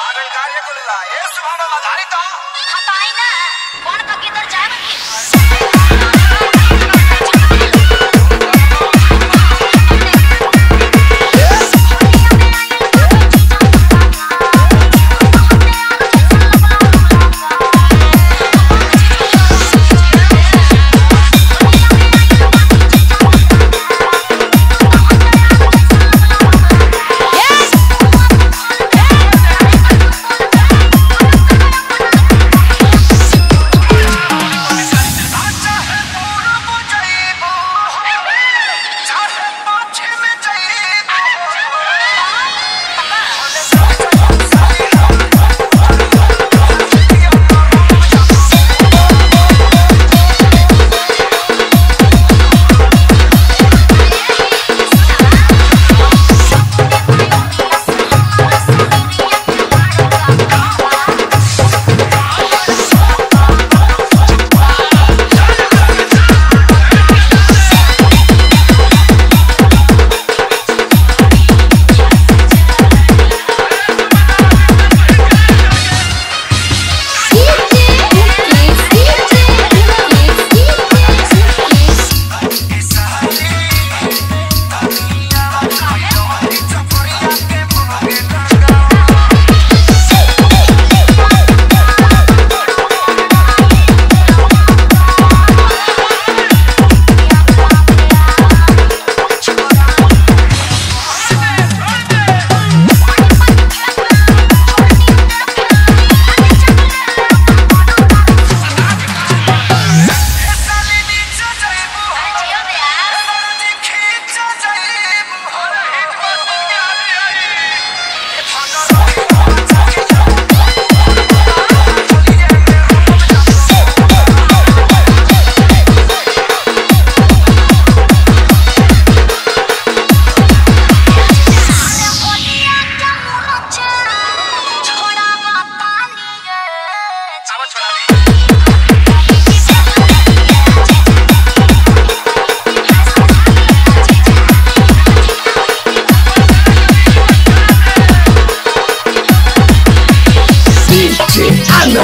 ಆಡಳಿತ ಕಾರ್ಯಗಳು ಸುಮಾರು ಆಧಾರಿತ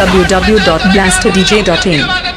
www.blasterdj.in